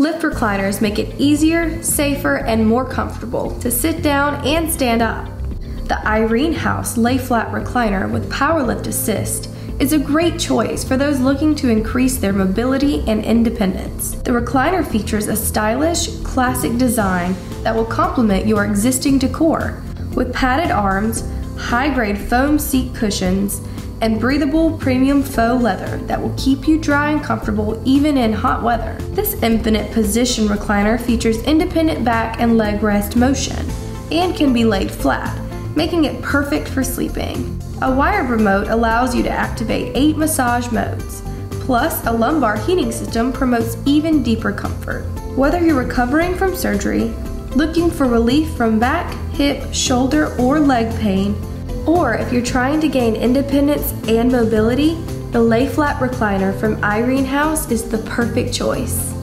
Lift recliners make it easier, safer, and more comfortable to sit down and stand up. The Irene House Lay Flat Recliner with Power Lift Assist is a great choice for those looking to increase their mobility and independence. The recliner features a stylish, classic design that will complement your existing decor with padded arms, high grade foam seat cushions, and breathable premium faux leather that will keep you dry and comfortable even in hot weather. This infinite position recliner features independent back and leg rest motion and can be laid flat, making it perfect for sleeping. A wired remote allows you to activate eight massage modes. Plus, a lumbar heating system promotes even deeper comfort. Whether you're recovering from surgery, looking for relief from back, hip, shoulder, or leg pain, or if you're trying to gain independence and mobility, the lay flat recliner from Irene House is the perfect choice.